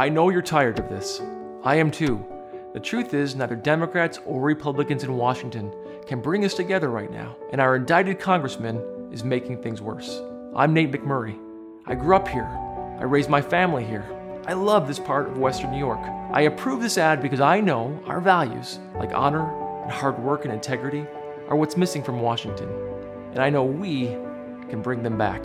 I know you're tired of this. I am too. The truth is, neither Democrats or Republicans in Washington can bring us together right now, and our indicted congressman is making things worse. I'm Nate McMurray. I grew up here. I raised my family here. I love this part of Western New York. I approve this ad because I know our values, like honor and hard work and integrity, are what's missing from Washington. And I know we can bring them back.